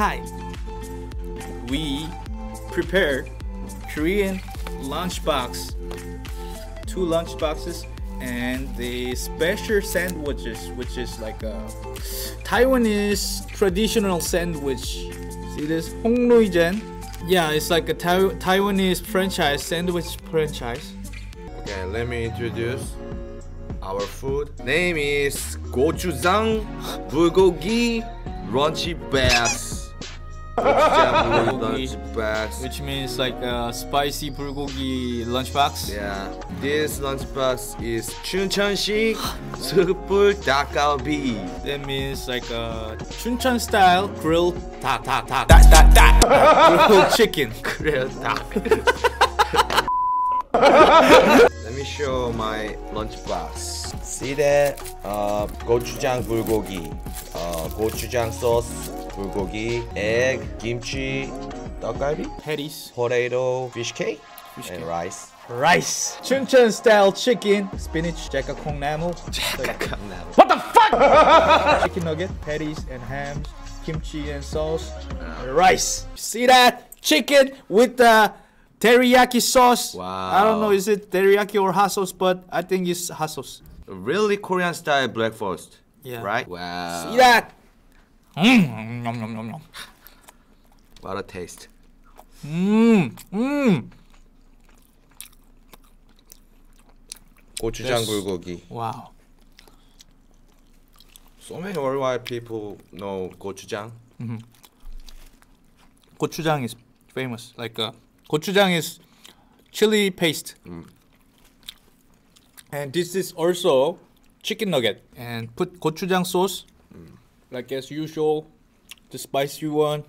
Hi, we prepared Korean lunchbox, two lunchboxes, and the special sandwiches, which is like a Taiwanese traditional sandwich. See this? Hongruijen. Yeah, it's like a tai Taiwanese franchise, sandwich franchise. Okay, let me introduce our food. Name is gochujang bulgogi raunchy bass. Bulgogi. Which means like a spicy bulgogi lunchbox. Yeah, this lunchbox is 춘천식 숯불 닭갈비. That means like a Chuncheon style grilled 닭, 닭, 닭, 닭, 닭, 닭. grilled chicken. Grilled 닭. Let me show my lunchbox. See that? Uh, gochujang bulgogi, uh, gochujang sauce bulgogi, egg, kimchi, dakgalbi, patties, potato, fish cake, fish and cake. rice. Rice, Chuncheon style chicken, spinach, jacacong namu. Jacacong namu. What the fuck? chicken nugget, patties and hams, kimchi and sauce, and rice. See that? Chicken with the teriyaki sauce. Wow. I don't know, is it teriyaki or hot sauce, but I think it's hot sauce. Really Korean style breakfast. Yeah. Right? Wow. See that? Mmm. Nom, nom. What a taste. Mmm. Mmm. 고추장 bulgogi. Wow. So many worldwide people know gochujang. Gochujang is famous. Like uh, gochujang is chili paste. And this is also chicken nugget. And put gochujang sauce, like as usual, the spicy one.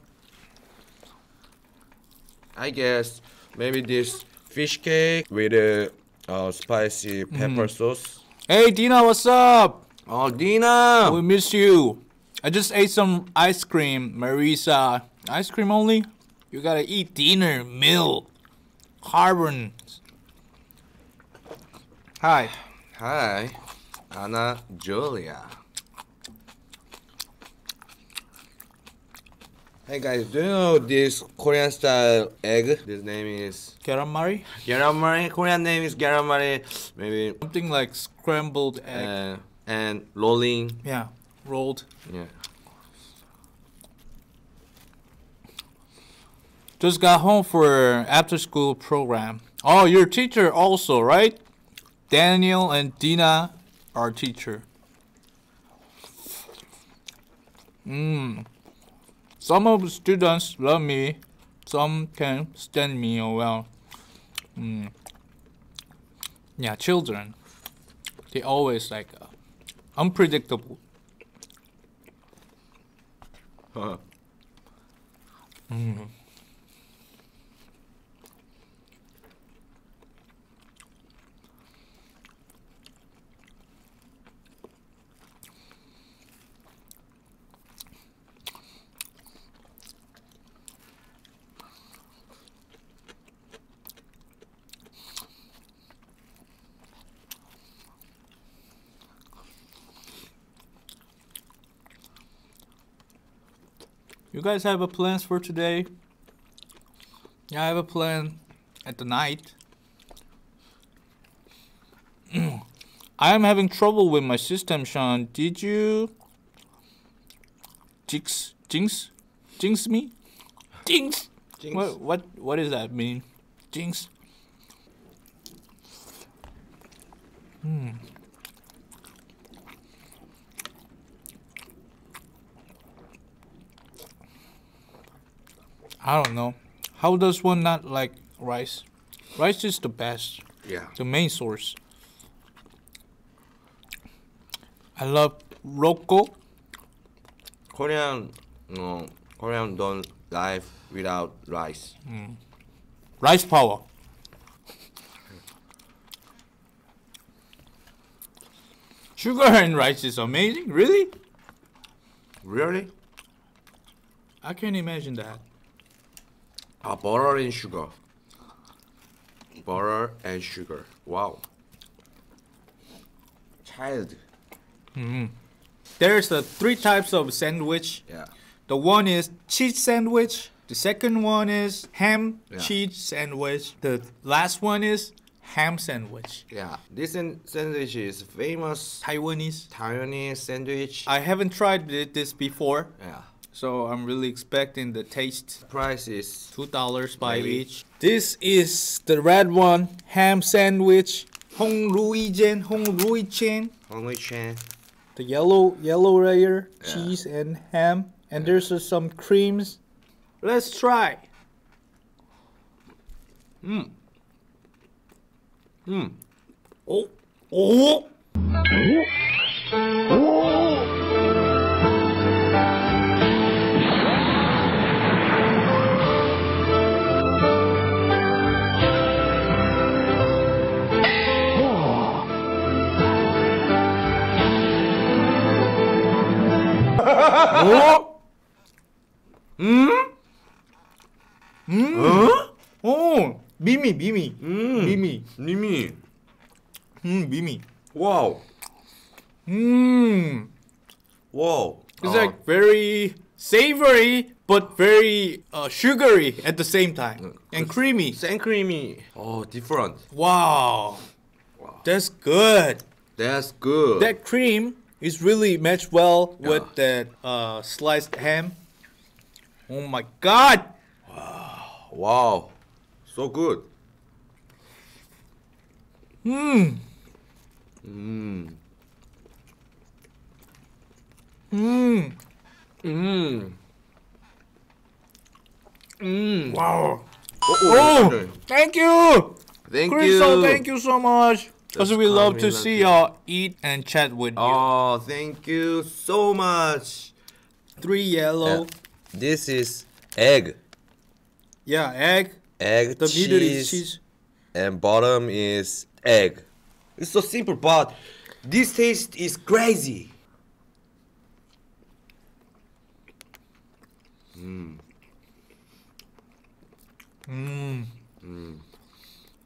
I guess maybe this fish cake with a uh, spicy pepper sauce. Hey Dina, what's up? Oh, Dina! We miss you. I just ate some ice cream, Marisa. Ice cream only? You gotta eat dinner, meal, carbon. Hi. Hi, Anna Julia. Hey guys, do you know this Korean style egg? This name is Calamari? garamari. Korean name is garamari. Maybe Something like scrambled egg. uh, and rolling. yeah, rolled. Yeah. Just got home for after school program. Oh, your teacher also, right? Daniel and Dina are teacher. Mm. Some of the students love me, some can stand me oh well. Mm. Yeah, children. They always like uh, unpredictable. You guys have a plans for today? Yeah, I have a plan at the night. I am having trouble with my system, Sean. Did you jinx jinx jinx me? Jinx. Jinx. What what what does that mean? Jinx. Hmm. I don't know. How does one not like rice? Rice is the best, Yeah. the main source. I love roko. Korean, no, Korean don't live without rice. Hmm. Rice power. Sugar and rice is amazing. Really? Really? I can't imagine that. Ah, butter and sugar. Butter and sugar. Wow. Child. There's the three types of sandwich. Yeah. The one is cheese sandwich. The second one is ham Yeah. cheese sandwich. The last one is ham sandwich. Yeah, this sandwich is famous Taiwanese. Taiwanese sandwich. I haven't tried this before, yeah, so I'm really expecting the taste. price is Two dollars by Maybe. each. This is the red one, ham sandwich. Hong Rui Jian, Hong Rui Chen. Hongwei Chan. The yellow yellow layer, Yeah. cheese and ham, and there's uh, some creams. Let's try. Mm. Oh, oh. 어? Oh, Mimi, Mimi, 음. Mimi, 님이 mm, Mimi. 와우 Mmm. 와우. It's 아, like very savory, but very uh, sugary at the same time, and creamy. 생크림이 어 different. Wow, that's good. That's good. That cream it's really matched well with that uh, sliced ham. Oh my god! Wow! Wow! So good. Mmm. Mmm. Mmm. Mmm. Mmm. Wow. Oh, oh, thank you. Thank Crystal, you. thank you so much. Just we love to see y'all eat and chat with you. Oh, thank you so much. Three yellow. This is egg. Yeah, egg. Egg, The cheese, middle is cheese. and bottom is egg. It's so simple, but this taste is crazy. Mmm.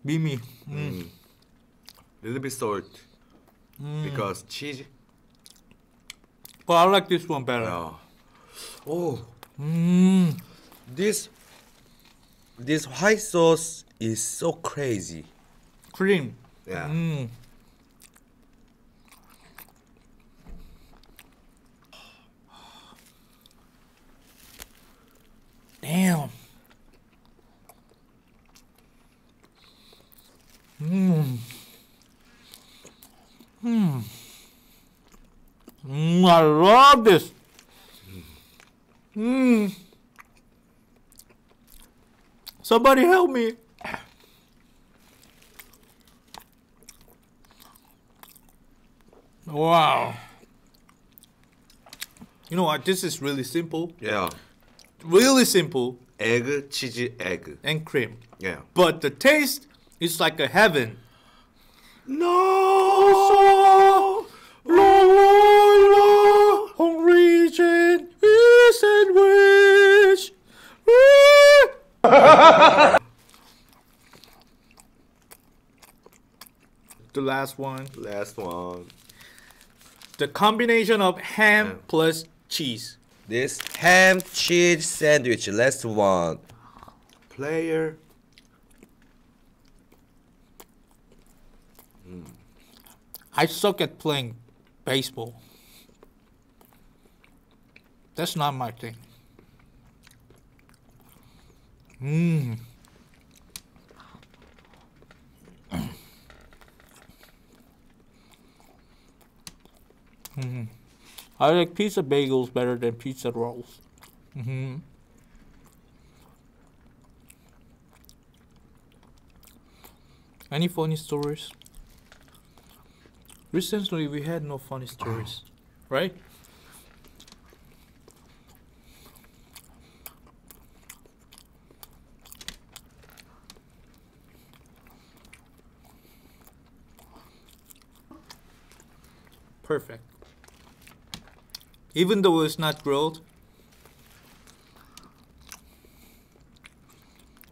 Mimi. Mm. mm. mm. Little bit salt hmm. because cheese. But I like this one better. Oh, oh, Mmm. this this white sauce is so crazy. Cream. Yeah. Mmm. Damn. Mmm. Mmm. Mmm, I love this. Mmm. Somebody help me. Wow. You know what? This is really simple. Yeah. Really simple Egg, cheese, egg. and cream. Yeah. But the taste is like a heaven. No. The last one, Last one. the combination of ham Yeah. plus cheese. This ham cheese sandwich. Last one. Player. Hmm. I suck at playing baseball. That's not my thing. Mmm. Mhm. I like pizza bagels better than pizza rolls. hmm Any funny stories? Recently, we had no funny stories, right? Perfect Even though it's not grilled.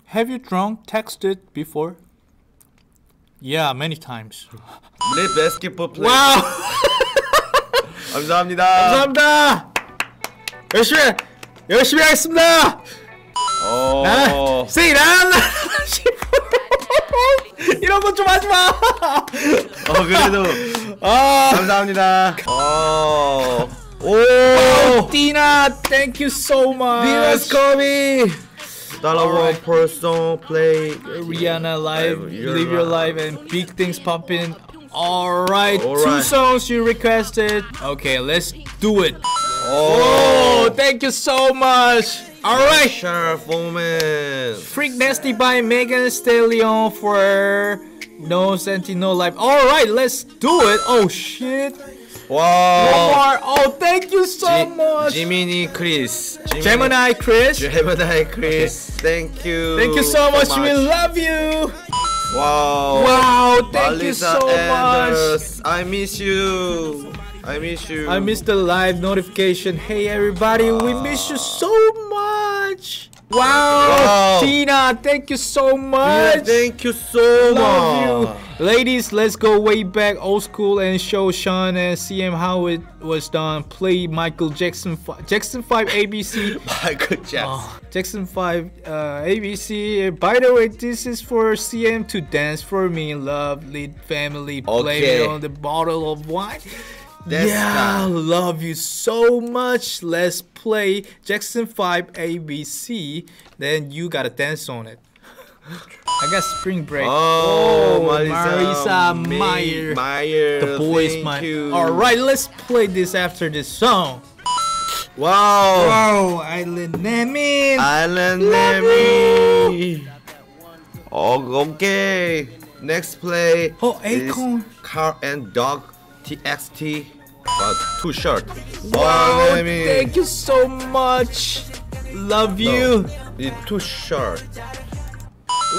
Have you drunk texted before? Yeah, many times. 내 basketball player. 와우! 감사합니다. 감사합니다. 열심히 열심히 하겠습니다. 어. 나, see, 난 이런 거 좀 하지 마. 어 그래도 아, 감사합니다. 어. 오. Tina, thank you so much. Venus Kobe. Dollar one Alright. per song play. Rihanna live, Live Your Life. and big things popping. All right, two songs you requested. Okay, let's do it. Oh. Oh, thank you so much. All right, Sure, Foreman. Freak Nasty by Megan Stallion for No Sentinel Life. All right, let's do it. Oh shit. More. Oh, thank you so much. Gemini Chris. Gemini Chris. Gemini Chris. Thank you. Thank you so much. We love you. Wow. Wow, thank you so much. I miss you. I miss you. I missed the live notification. Hey everybody, we miss you so much. Wow. Tina, thank you so much. thank you so much. Ladies, let's go way back old school and show Sean and CM how it was done. Play Michael Jackson Jackson 5 ABC. Michael Jackson. Oh, Jackson 5 uh, ABC. By the way, this is for CM to dance for me. Love, lead family. Play Okay. on the bottle of wine. That's yeah, that. love you so much. Let's play Jackson 5 ABC. Then you gotta dance on it. I got spring break. Oh, oh Marisa May- Meyer. Meyer. The boys, man. All right, let's play this after this song. Wow. Oh, Island Namin. Island Navy. Oh, okay. Next play. Oh, is Acorn. Car and Dog TXT. But too short. Wow, Oh, Navy. thank you so much. Love you. It's too short.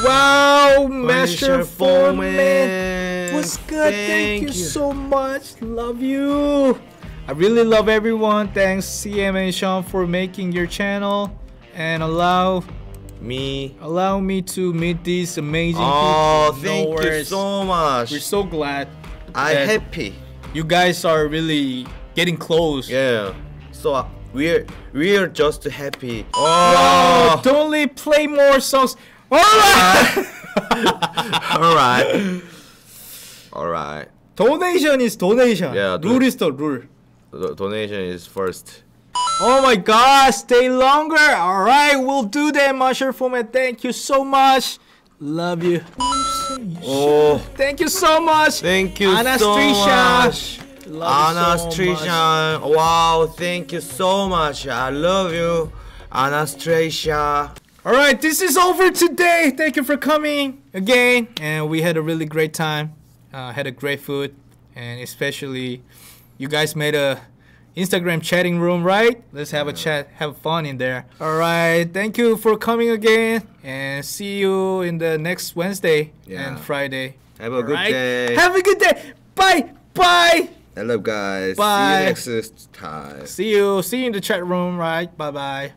Wow, Master Master Foreman. What's good? Thank, you, so much. Love you. I really love everyone. Thanks CM and Sean for making your channel and allow Me. allow me to meet these amazing Oh, people. thank no you worries. so much. We're so glad I'm happy. you guys are really getting close. Yeah. So uh, we're we're just happy. Oh, Oh. don't play more songs. All right. All right. All right. donation is donation. Yeah, rule do- is the rule. Donation is first. Oh my God! stay longer. All right, we'll do that, Marshall Format. Thank you so much. Love you. Oh, Thank you so much. thank you so Anastasia. much. Love you so much. Anastasia. Wow, thank you so much. I love you, Anastasia. All right, this is over today. Thank you for coming again, and we had a really great time. Uh, had a great food, and especially you guys made a Instagram chatting room, right? Let's have a chat, have fun in there. All right, thank you for coming again, and see you in the next Wednesday Yeah. and Friday. Have a All good right? day. Have a good day. Bye. Bye. Hello, guys. Bye. See you next time. See you. See you in the chat room, right? Bye bye.